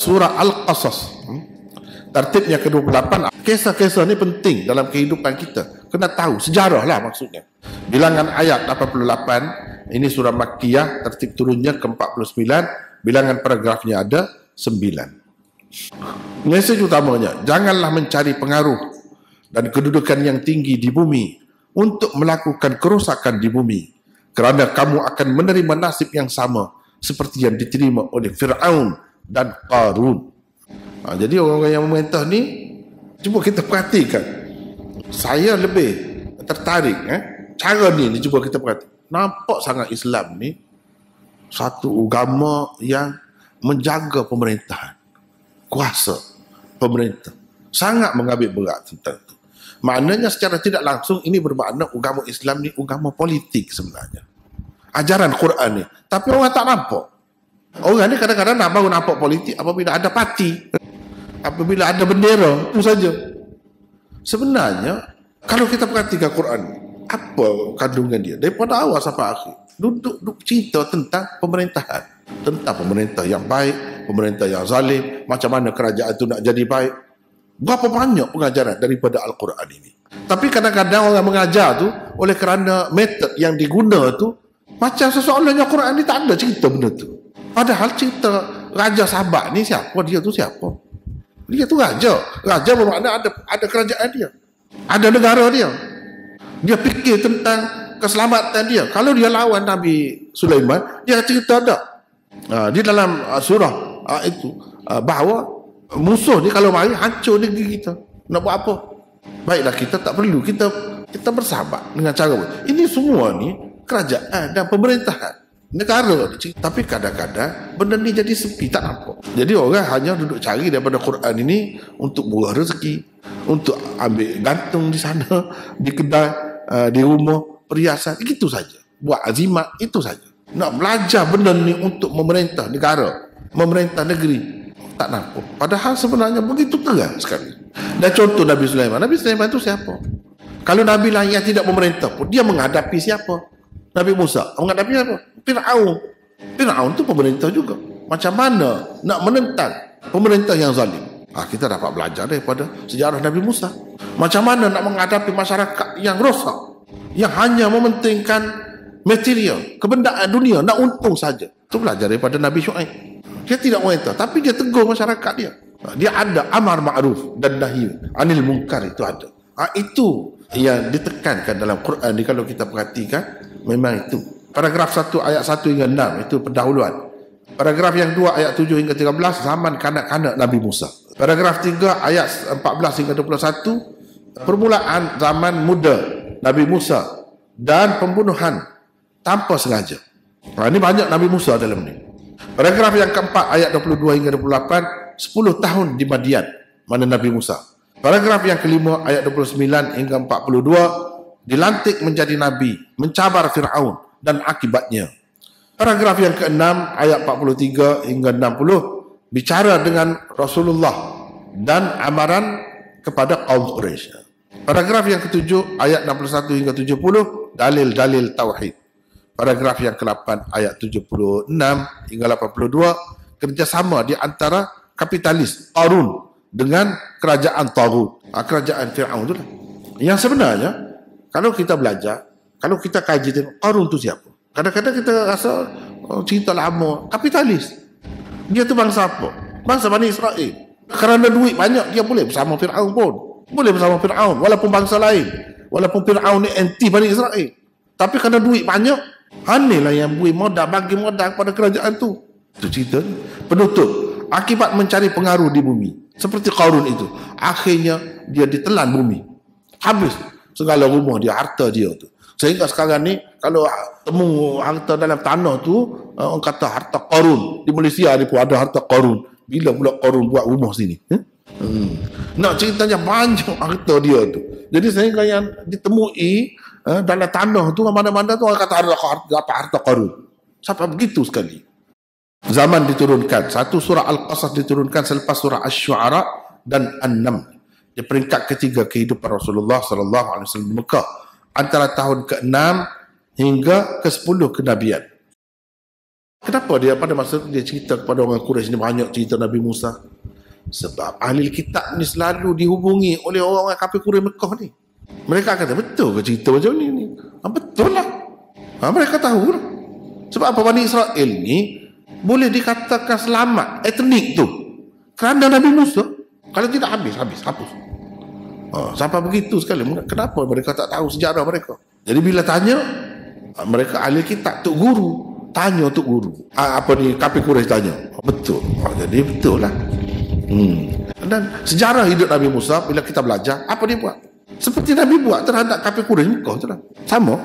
Surah Al-Qasas. Tertib yang ke-28. Kisah-kisah ni penting dalam kehidupan kita. Kena tahu sejarah lah maksudnya. Bilangan ayat 88. Ini surah Makkiyah. Tertib turunnya ke-49. Bilangan paragrafnya ada 9. Mesej utamanya. Janganlah mencari pengaruh dan kedudukan yang tinggi di bumi untuk melakukan kerosakan di bumi kerana kamu akan menerima nasib yang sama seperti yang diterima oleh Fir'aun dan Qarun. Ha, jadi orang-orang yang memerintah ni cuba kita perhatikan. Saya lebih tertarik eh cara ni ni cuba kita perhati. Nampak sangat Islam ni satu agama yang menjaga pemerintahan. Kuasa pemerintah. Sangat mengambil berat tentang itu. Maknanya secara tidak langsung ini bermakna agama Islam ni agama politik sebenarnya. Ajaran Quran ni. Tapi orang tak nampak. Orang ni kadang-kadang nak baru nampak politik apabila ada parti. Apabila ada bendera, itu saja. Sebenarnya, kalau kita perhatikan Quran, apa kandungan dia? Daripada awal sampai akhir. Duduk, duduk cerita tentang pemerintahan. Tentang pemerintah yang baik, pemerintah yang zalim, macam mana kerajaan itu nak jadi baik, Berapa banyak pengajaran daripada Al-Quran ini. Tapi kadang-kadang orang mengajar tu oleh kerana metod yang diguna tu macam sesoalannya Al-Quran ni tak ada cerita benda tu. Padahal cerita Raja Sabak ni siapa? Dia tu siapa? Dia tu raja. Raja bermakna ada ada kerajaan dia. Ada negara dia. Dia fikir tentang keselamatan dia. Kalau dia lawan Nabi Sulaiman, dia cerita ada. Ha, di dalam uh, surah uh, itu bahawa musuh ni kalau mari hancur negeri kita nak buat apa baiklah kita tak perlu kita kita bersahabat dengan cara ini semua ni kerajaan dan pemerintahan negara tapi kadang-kadang benda ni jadi sepi tak nampak jadi orang hanya duduk cari daripada Quran ini untuk buah rezeki untuk ambil gantung di sana di kedai uh, di rumah perhiasan itu saja buat azimat itu saja nak belajar benda ni untuk memerintah negara memerintah negeri tak nampak. Padahal sebenarnya begitu terang sekali. Dan contoh Nabi Sulaiman. Nabi Sulaiman itu siapa? Kalau Nabi lain yang tidak memerintah pun, dia menghadapi siapa? Nabi Musa. Menghadapi siapa? Fir'aun. Fir'aun itu pemerintah juga. Macam mana nak menentang pemerintah yang zalim? Ah, kita dapat belajar daripada sejarah Nabi Musa. Macam mana nak menghadapi masyarakat yang rosak? Yang hanya mementingkan material, kebendaan dunia, nak untung saja. Itu belajar daripada Nabi Syu'aib. Dia tidak wanita, tapi dia tegur masyarakat dia. Dia ada amar ma'ruf dan nahi anil munkar itu ada. Ha, itu yang ditekankan dalam Quran ni kalau kita perhatikan memang itu. Paragraf 1 ayat 1 hingga 6 itu pendahuluan. Paragraf yang 2 ayat 7 hingga 13 zaman kanak-kanak Nabi Musa. Paragraf 3 ayat 14 hingga 21 permulaan zaman muda Nabi Musa dan pembunuhan tanpa sengaja. Ha, ini banyak Nabi Musa dalam ni. Paragraf yang keempat ayat 22 hingga 28 10 tahun di Madian mana Nabi Musa. Paragraf yang kelima ayat 29 hingga 42 dilantik menjadi nabi, mencabar Firaun dan akibatnya. Paragraf yang keenam ayat 43 hingga 60 bicara dengan Rasulullah dan amaran kepada kaum Quraisy. Paragraf yang ketujuh ayat 61 hingga 70 dalil-dalil tauhid paragraf yang ke-8 ayat 76 hingga 82 kerjasama di antara kapitalis Qarun dengan kerajaan Tagut ha, kerajaan Fir'aun itu lah. yang sebenarnya kalau kita belajar kalau kita kaji tengok Qarun itu siapa kadang-kadang kita rasa oh, cerita lama kapitalis dia tu bangsa apa bangsa Bani Israel kerana duit banyak dia boleh bersama Fir'aun pun boleh bersama Fir'aun walaupun bangsa lain walaupun Fir'aun ni anti Bani Israel tapi kerana duit banyak Anilah yang beri modal bagi modal kepada kerajaan tu. Itu cerita penutup. Akibat mencari pengaruh di bumi. Seperti Qarun itu. Akhirnya dia ditelan bumi. Habis segala rumah dia, harta dia tu. Sehingga sekarang ni kalau temu harta dalam tanah tu eh, orang kata harta Qarun. Di Malaysia ni pun ada harta Qarun. Bila pula Qarun buat rumah sini? Eh? Hmm. Nak ceritanya banyak harta dia tu. Jadi sehingga yang ditemui eh, dalam tanah tu mana-mana tu orang kata harta harta harta karun. Sampai begitu sekali. Zaman diturunkan. Satu surah Al-Qasas diturunkan selepas surah Asy-Syu'ara dan An-Nam. Di peringkat ketiga kehidupan Rasulullah sallallahu alaihi wasallam di Mekah antara tahun ke-6 hingga ke-10 kenabian. Kenapa dia pada masa itu dia cerita kepada orang Quraisy ni banyak cerita Nabi Musa? Sebab ahli kitab ni selalu dihubungi oleh orang-orang kafir Quraisy Mekah ni. Mereka kata betul ke cerita macam ni ni? Ha, betul lah. Ha, mereka tahu lah. Sebab apa Bani Israel ni boleh dikatakan selamat etnik tu. Kerana Nabi Musa. Kalau tidak habis, habis, hapus. Ha, sampai begitu sekali. Kenapa mereka tak tahu sejarah mereka? Jadi bila tanya, ha, mereka ahli kitab, tu guru. Tanya untuk guru. Ah, apa ni kafir Quraisy tanya. Betul. Jadi betul lah. Hmm. dan sejarah hidup Nabi Musa bila kita belajar apa dia buat? Seperti Nabi buat terhadap kafir Quraisy Mekah tu lah sama.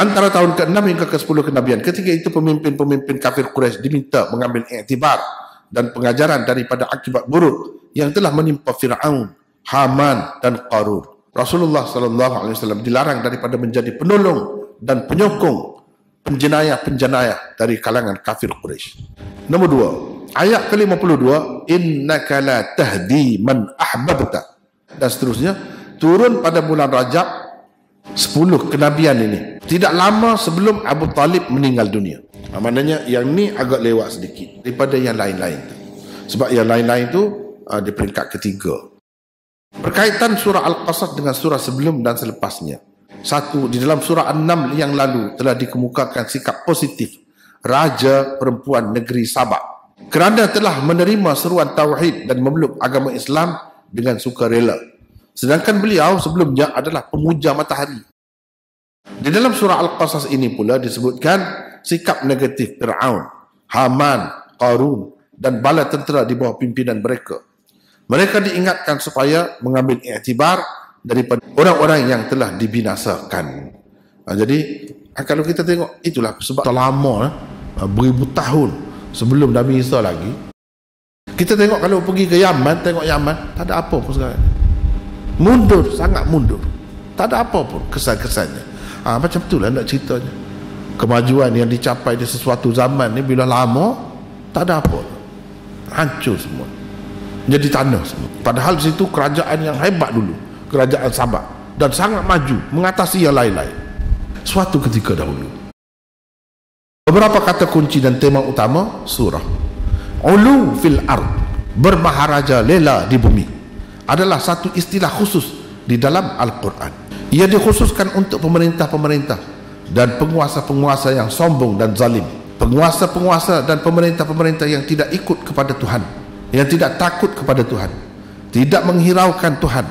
Antara tahun ke-6 hingga ke-10 kenabian ketika itu pemimpin-pemimpin kafir Quraisy diminta mengambil iktibar dan pengajaran daripada akibat buruk yang telah menimpa Fir'aun, Haman dan Qarun. Rasulullah sallallahu alaihi wasallam dilarang daripada menjadi penolong dan penyokong penjenayah-penjenayah dari kalangan kafir Quraisy. Nombor dua, ayat ke-52, innaka la tahdi man ahbabta. Dan seterusnya, turun pada bulan Rajab 10 kenabian ini. Tidak lama sebelum Abu Talib meninggal dunia. Ha, maknanya yang ni agak lewat sedikit daripada yang lain-lain. Sebab yang lain-lain tu uh, di peringkat ketiga. Berkaitan surah Al-Qasas dengan surah sebelum dan selepasnya. Satu, di dalam surah An-Naml yang lalu telah dikemukakan sikap positif Raja Perempuan Negeri Sabah kerana telah menerima seruan Tauhid dan memeluk agama Islam dengan sukarela. Sedangkan beliau sebelumnya adalah pemuja matahari. Di dalam surah Al-Qasas ini pula disebutkan sikap negatif Fir'aun, Haman, Qarun dan bala tentera di bawah pimpinan mereka. Mereka diingatkan supaya mengambil iktibar daripada orang-orang yang telah dibinasakan. Ha, jadi ha, kalau kita tengok itulah sebab lama ha, beribu tahun sebelum Nabi Isa lagi. Kita tengok kalau pergi ke Yaman, tengok Yaman, tak ada apa pun sekarang. Mundur, sangat mundur. Tak ada apa pun kesan-kesannya. Ha, macam itulah nak ceritanya. Kemajuan yang dicapai di sesuatu zaman ni bila lama, tak ada apa. Hancur semua. Jadi tanah. Padahal di situ kerajaan yang hebat dulu. Kerajaan Sabah. Dan sangat maju mengatasi yang lain-lain. Suatu ketika dahulu. Beberapa kata kunci dan tema utama surah. Ulu fil ard. Bermaharaja lela di bumi. Adalah satu istilah khusus di dalam Al-Quran. Ia dikhususkan untuk pemerintah-pemerintah dan penguasa-penguasa yang sombong dan zalim. Penguasa-penguasa dan pemerintah-pemerintah yang tidak ikut kepada Tuhan yang tidak takut kepada Tuhan tidak menghiraukan Tuhan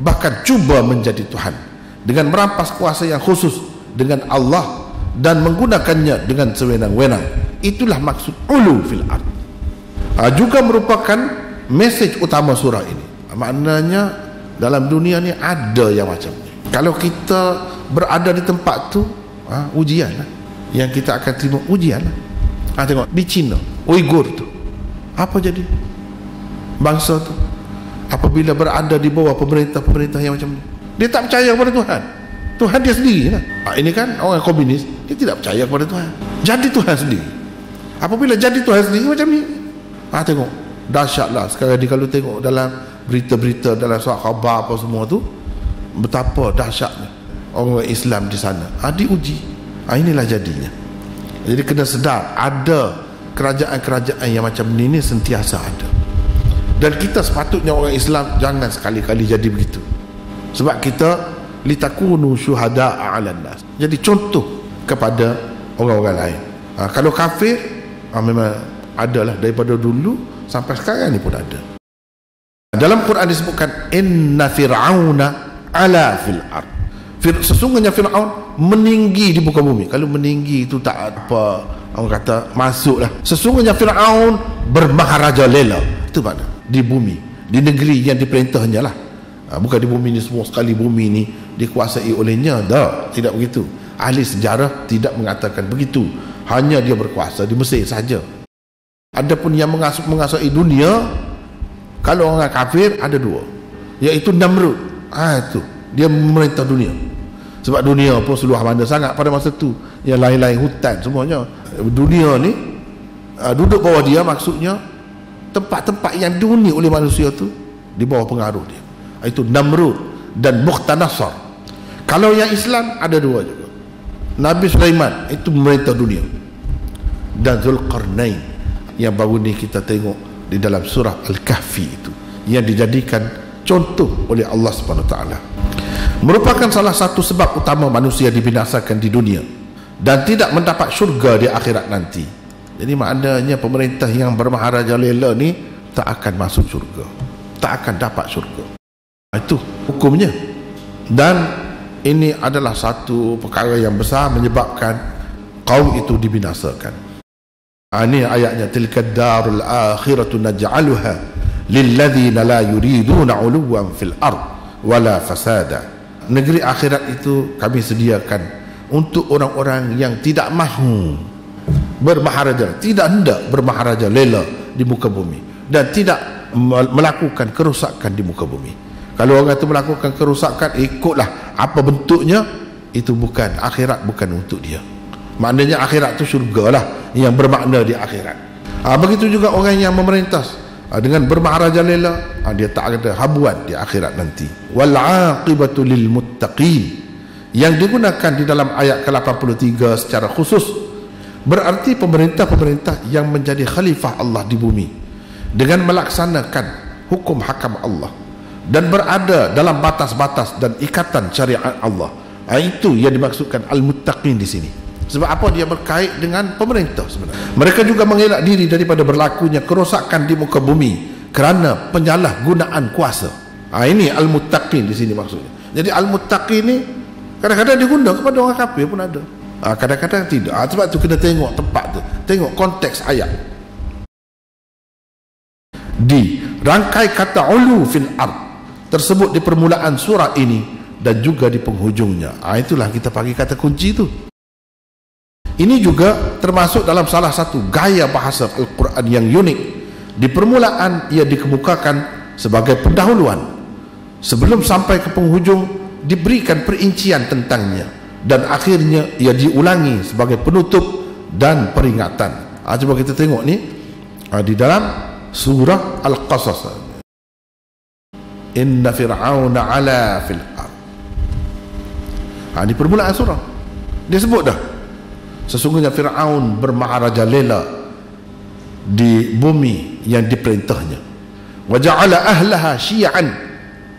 bahkan cuba menjadi Tuhan. Dengan merampas kuasa yang khusus dengan Allah dan menggunakannya dengan sewenang-wenang. Itulah maksud ulu fil ard. Ha, juga merupakan mesej utama surah ini. Maknanya dalam dunia ni ada yang macam ni. Kalau kita berada di tempat tu ha, ujian lah. yang kita akan terima ujian lah. ha, tengok di China Uyghur tu apa jadi bangsa tu. Apabila berada di bawah pemerintah-pemerintah yang macam ni dia tak percaya kepada Tuhan. Tuhan dia sendiri lah. ha, ini kan orang komunis dia tidak percaya kepada Tuhan. Jadi Tuhan sendiri. Apabila jadi Tuhan sendiri macam ni. Ha, tengok. Dahsyat lah sekarang ni kalau tengok dalam berita-berita dalam surat khabar apa semua tu betapa dahsyatnya orang Islam di sana. Ha, diuji. Ha, inilah jadinya. Jadi kena sedar ada kerajaan-kerajaan yang macam ni ni sentiasa ada dan kita sepatutnya orang Islam jangan sekali-kali jadi begitu. Sebab kita litakunu syuhada ala nas. Jadi contoh kepada orang-orang lain. Ha, kalau kafir ha, memang adalah daripada dulu sampai sekarang ni pun ada. Dalam Quran disebutkan inna fir'auna ala fil ard. Fir, sesungguhnya Fir'aun meninggi di muka bumi. Kalau meninggi itu tak apa orang kata masuk lah sesungguhnya Fir'aun bermaharaja lela. Itu mana di bumi di negeri yang diperintahnya lah. Ha, bukan di bumi ni semua sekali bumi ni dikuasai olehnya. Tak tidak begitu. Ahli sejarah tidak mengatakan begitu. Hanya dia berkuasa di Mesir saja. Adapun yang mengasuh, mengasai dunia kalau orang kafir ada dua. Iaitu Namrud. Ha, itu. Dia memerintah dunia. Sebab dunia pun seluruh mana sangat pada masa tu. Yang lain-lain hutan semuanya. Dunia ni ha, duduk bawah dia maksudnya tempat-tempat yang dihuni oleh manusia tu di bawah pengaruh dia. Itu Namrud dan Mukhtanasar. Kalau yang Islam ada dua juga. Nabi Sulaiman itu memerintah dunia. Dan Zulkarnain yang baru ni kita tengok di dalam surah Al-Kahfi itu. Yang dijadikan contoh oleh Allah Subhanahu taala. Merupakan salah satu sebab utama manusia dibinasakan di dunia. Dan tidak mendapat syurga di akhirat nanti jadi maknanya pemerintah yang bermaharaja lela ni tak akan masuk syurga. Tak akan dapat syurga. Itu hukumnya. Dan ini adalah satu perkara yang besar menyebabkan kaum itu dibinasakan. Ini ayatnya tilka darul akhiratu naj'aluha lilladzina la yuriduna 'uluwan fil ard wala fasada. Negeri akhirat itu kami sediakan untuk orang-orang yang tidak mahu bermaharaja. Tidak hendak bermaharaja lela di muka bumi. Dan tidak melakukan kerusakan di muka bumi. Kalau orang itu melakukan kerusakan ikutlah. Apa bentuknya? Itu bukan. Akhirat bukan untuk dia. Maknanya akhirat itu syurga lah. Yang bermakna di akhirat. Ha, begitu juga orang yang memerintah ha, dengan bermaharaja lela ha, dia tak ada habuan di akhirat nanti. Wal aqibatu lil muttaqin. Yang digunakan di dalam ayat ke-83 secara khusus berarti pemerintah-pemerintah yang menjadi khalifah Allah di bumi dengan melaksanakan hukum hakam Allah dan berada dalam batas-batas dan ikatan syariat Allah itu yang dimaksudkan al-muttaqin di sini sebab apa dia berkait dengan pemerintah sebenarnya. Mereka juga mengelak diri daripada berlakunya kerosakan di muka bumi kerana penyalahgunaan kuasa. Ha, ini al-muttaqin di sini maksudnya. Jadi al-muttaqin ni kadang-kadang diguna kepada orang kafir pun ada. Ha, kadang-kadang tidak. Ha, sebab tu kena tengok tempat tu. Tengok konteks ayat. Di rangkai kata ulu fil ard tersebut di permulaan surah ini dan juga di penghujungnya. Ha, itulah kita panggil kata kunci tu. Ini juga termasuk dalam salah satu gaya bahasa Al-Quran yang unik. Di permulaan ia dikemukakan sebagai pendahuluan. Sebelum sampai ke penghujung diberikan perincian tentangnya dan akhirnya ia diulangi sebagai penutup dan peringatan. Ha, cuba kita tengok ni ha, di dalam surah Al-Qasas. Inna fir'auna ala fil ard. Ha, di permulaan surah. Dia sebut dah sesungguhnya Fir'aun bermaharaja lela di bumi yang diperintahnya waja'ala ahlaha syi'an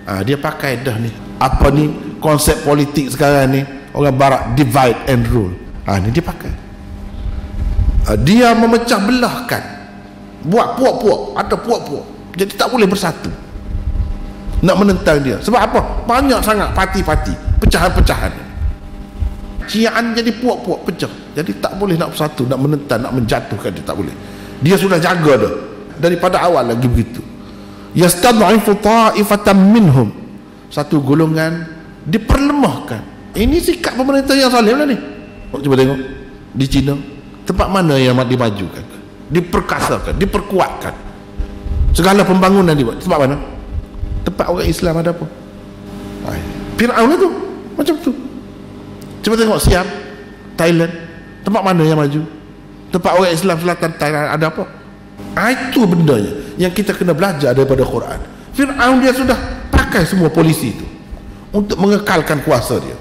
ha, dia pakai dah ni apa ni konsep politik sekarang ni orang barat divide and rule. Ha, ni dia pakai. Ha, dia memecah belahkan. Buat puak-puak ada puak-puak. Jadi tak boleh bersatu. Nak menentang dia. Sebab apa? Banyak sangat parti-parti. Pecahan-pecahan. Syian jadi puak-puak pecah. Jadi tak boleh nak bersatu nak menentang nak menjatuhkan dia. Tak boleh. Dia sudah jaga dah daripada awal lagi begitu. Yastad'ifu ta'ifatan minhum. Satu golongan diperlemahkan ini sikap pemerintah yang salim lah ni. Cuba tengok. Di China tempat mana yang dimajukan? Diperkasakan diperkuatkan. Segala pembangunan dibuat. Tempat mana? Tempat orang Islam ada apa? Fir'aun itu macam tu. Cuba tengok Siam, Thailand, tempat mana yang maju? Tempat orang Islam Selatan Thailand ada apa? Ha, itu bendanya yang kita kena belajar daripada Quran. Fir'aun dia sudah pakai semua polisi itu untuk mengekalkan kuasa dia.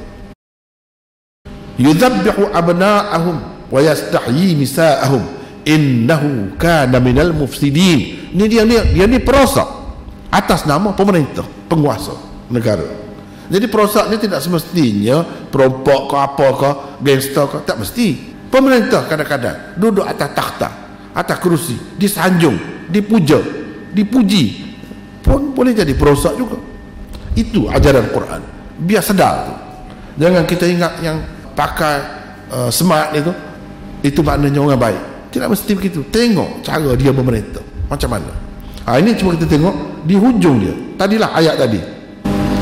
Yudhabbihu abna'ahum wa yastahyi nisa'ahum innahu kana minal mufsidin. Ini dia ni dia ni perosak atas nama pemerintah, penguasa negara. Jadi perosak ni tidak semestinya perompok ke apa ke, gangster ke, tak mesti. Pemerintah kadang-kadang duduk atas takhta, atas kerusi, disanjung, dipuja, dipuji pun boleh jadi perosak juga. Itu ajaran Quran. Biar sedar tu. Jangan kita ingat yang pakai uh, smart itu itu maknanya orang baik. Tidak mesti begitu. Tengok cara dia memerintah. Macam mana? Ha, ini cuma kita tengok di hujung dia. Tadilah ayat tadi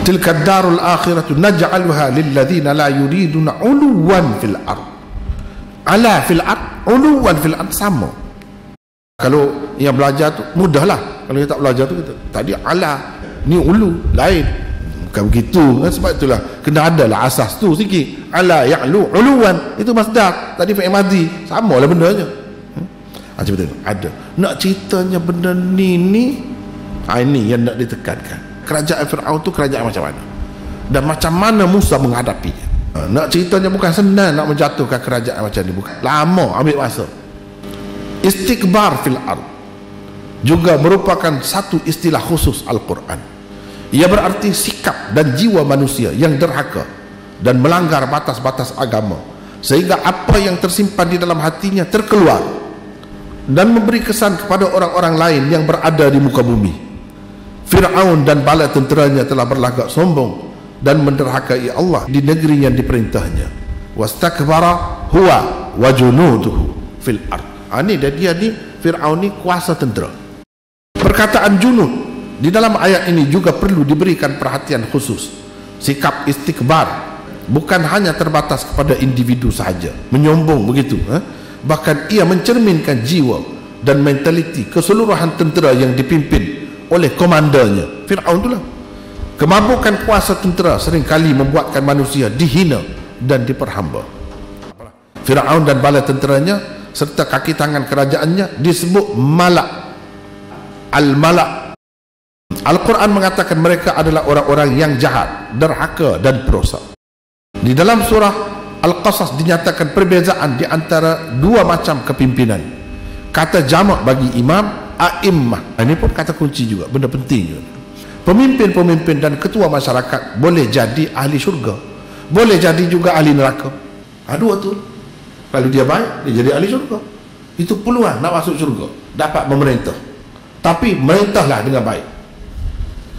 tilka darul akhiratu naj'aluha lil ladzina la yuriduna uluwan fil ard ala fil ard uluwan fil ard sama kalau yang belajar tu mudahlah kalau yang tak belajar tu kita tadi ala ni ulu lain bukan begitu. Kan sebab itulah. Kena ada lah asas tu sikit. Ala ya'lu uluwan. Itu masdar. Tadi fi'il madhi. Sama lah benda je hmm? ha, cuba tengok. Ada. Nak ceritanya benda ni ni. Ha, ini yang nak ditekankan. Kerajaan Fir'aun tu kerajaan macam mana? Dan macam mana Musa menghadapinya? Ha, nak ceritanya bukan senang nak menjatuhkan kerajaan macam ni. Bukan. Lama ambil masa. Istikbar fil ard. Juga merupakan satu istilah khusus Al-Quran. Ia berarti sikap dan jiwa manusia yang derhaka dan melanggar batas-batas agama sehingga apa yang tersimpan di dalam hatinya terkeluar dan memberi kesan kepada orang-orang lain yang berada di muka bumi. Fir'aun dan bala tenteranya telah berlagak sombong dan menderhakai Allah di negeri yang diperintahnya. Wastakbara huwa wa junuduhu fil ard. Ini ah, dia, dia ni Fir'aun ni kuasa tentera. Perkataan junud di dalam ayat ini juga perlu diberikan perhatian khusus. Sikap istikbar bukan hanya terbatas kepada individu sahaja. Menyombong begitu eh? bahkan ia mencerminkan jiwa dan mentaliti keseluruhan tentera yang dipimpin oleh komandannya Fir'aun itulah kemabukan kuasa tentera seringkali membuatkan manusia dihina dan diperhamba. Fir'aun dan bala tenteranya serta kaki tangan kerajaannya disebut malak. Al-malak Al-Quran mengatakan mereka adalah orang-orang yang jahat, derhaka dan perosak. Di dalam surah Al-Qasas dinyatakan perbezaan di antara dua macam kepimpinan. Kata jamak bagi imam, a'immah. Ini pun kata kunci juga, benda penting juga. Pemimpin-pemimpin dan ketua masyarakat boleh jadi ahli syurga. Boleh jadi juga ahli neraka. Ha, dua tu. Kalau dia baik, dia jadi ahli syurga. Itu peluang nak masuk syurga. Dapat memerintah. Tapi merintahlah dengan baik.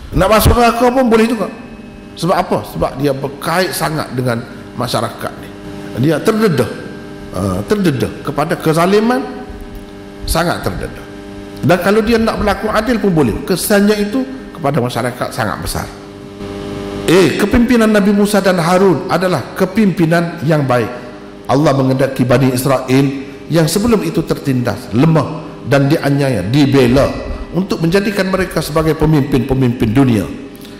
Nak masuk neraka pun boleh juga. Sebab apa? Sebab dia berkait sangat dengan masyarakat ni. Dia terdedah. Terdedah kepada kezaliman sangat terdedah. Dan kalau dia nak berlaku adil pun boleh. Kesannya itu kepada masyarakat sangat besar. Eh, kepimpinan Nabi Musa dan Harun adalah kepimpinan yang baik. Allah mengendaki Bani Israel yang sebelum itu tertindas, lemah dan dianiaya, dibela untuk menjadikan mereka sebagai pemimpin-pemimpin dunia.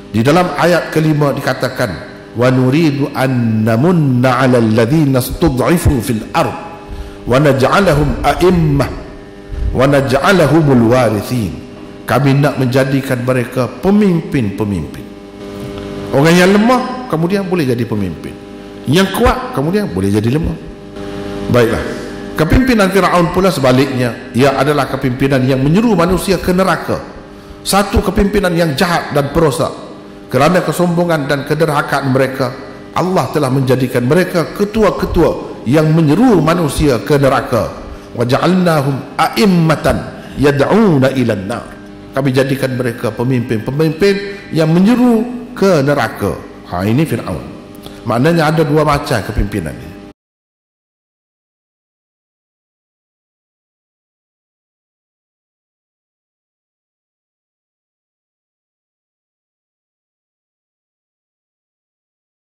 Di dalam ayat kelima dikatakan wa nuridu an namunna 'ala alladhina stud'ifu fil ard wa naj'alahum a'immah wa naj'alahumul warithin. Kami nak menjadikan mereka pemimpin-pemimpin. Orang yang lemah kemudian boleh jadi pemimpin. Yang kuat kemudian boleh jadi lemah. Baiklah. Kepimpinan Firaun pula sebaliknya, ia adalah kepimpinan yang menyeru manusia ke neraka. Satu kepimpinan yang jahat dan perosak. Kerana kesombongan dan kederhakaan mereka Allah telah menjadikan mereka ketua-ketua yang menyeru manusia ke neraka. Wa ja'alnahum a'immatan yad'una ila nar kami jadikan mereka pemimpin-pemimpin yang menyeru ke neraka. Ha ini Fir'aun. Maknanya ada dua macam kepimpinan ini